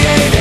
created.